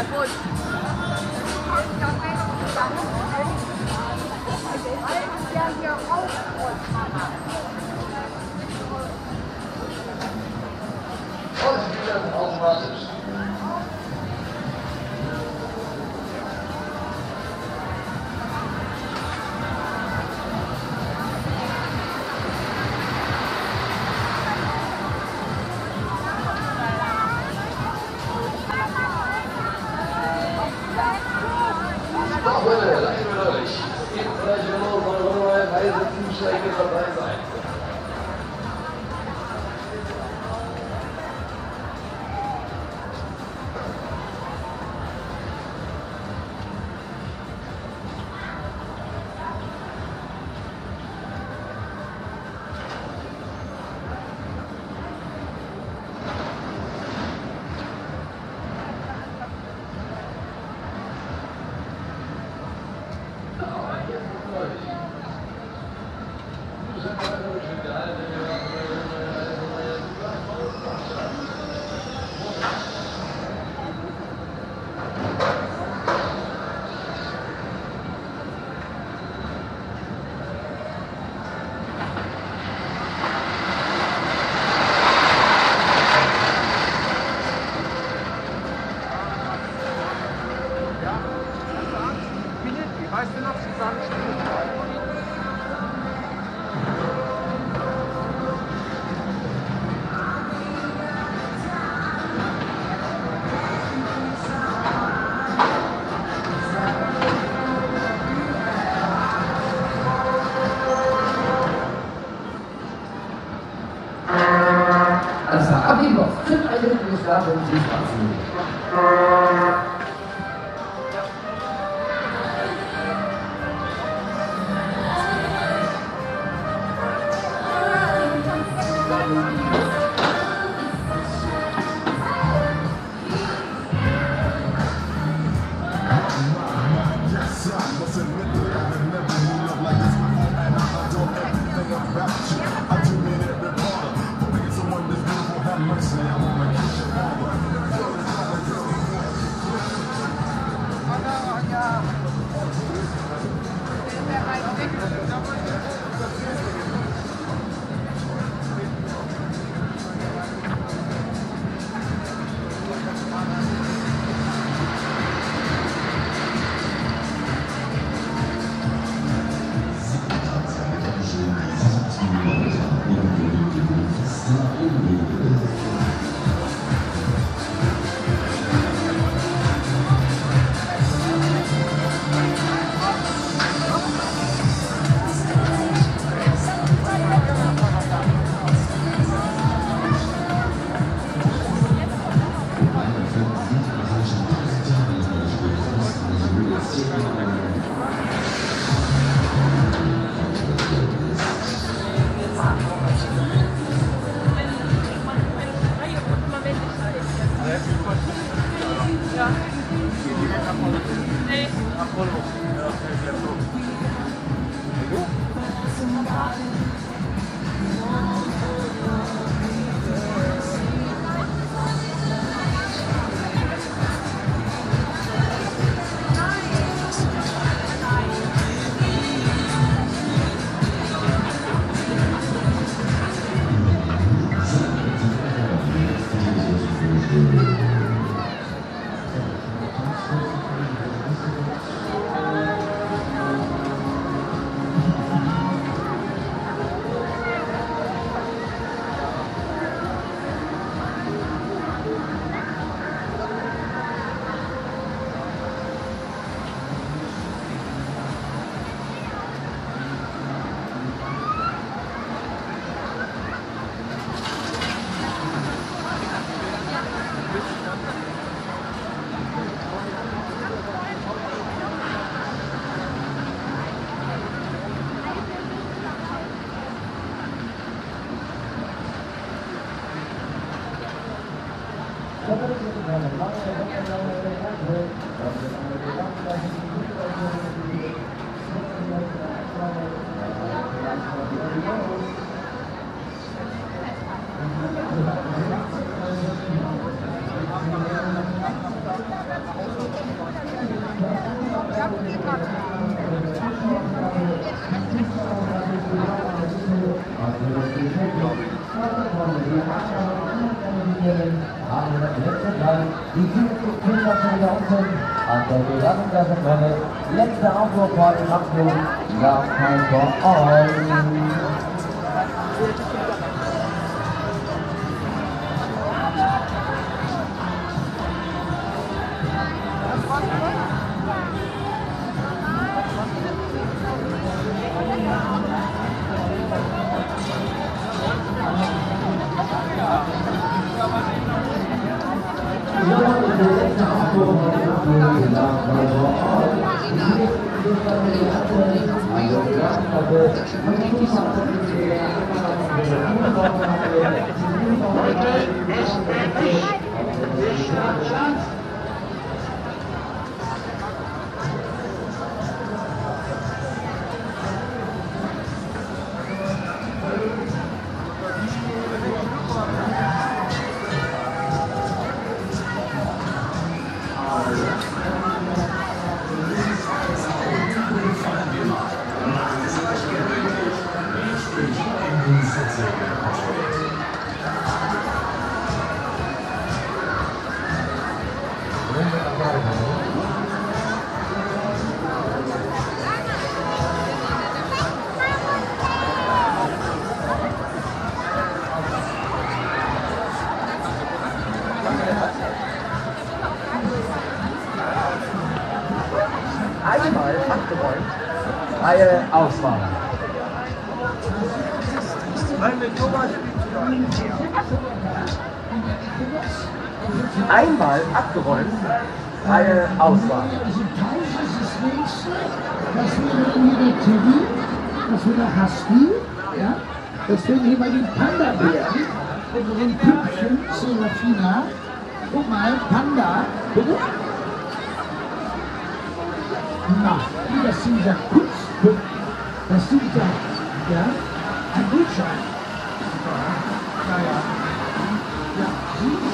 来过。Also, Alfa Abibov, Tipp eine Kandidatin, die ich Santo Deus. Letzte Aufruf vor dem Abflug. Last time for all. Einmal Freie Auswahl. Einmal abgeräumt, eine Auswahl. Also das wäre der Teddy. Das wäre Husky. Ja. Das wären hier bei den Panda-Bären. Unseren Püppchen, Serafina. Guck mal, Panda. Bitte? Na, das sind ja Kunstpüppchen. Das sind ja, ja, ein Gutschein. Ja, ja. Ja,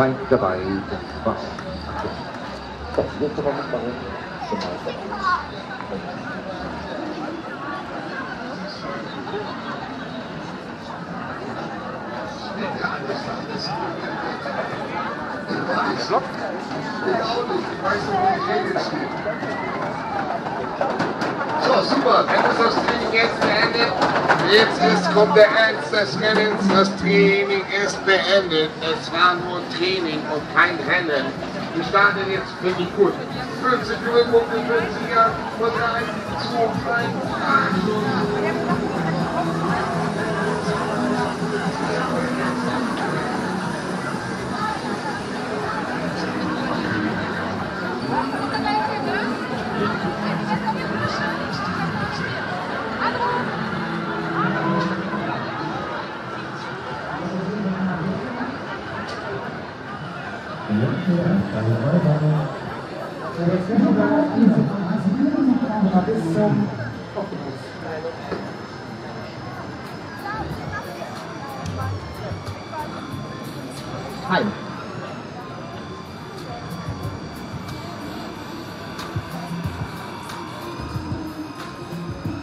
Seid dabei, was? So, jetzt aber mitmachen. Schon mal. So, super. Dann ist das Training jetzt beendet. Jetzt ist, kommt der Ernst des Rennens. Das Training ist beendet. Es war nur Training und kein Rennen. Wir starten jetzt wirklich gut. 15 Kilometer, 50er, 1, 2, 3, 8, So, jetzt müssen wir. Hi.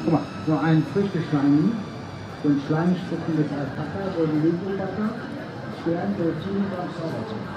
Guck mal, so ein Früchteschleim, so ein Schleimstück mit Alpaka, so ein Lügenbacker, schweren, der Tünen und Sauerstoff.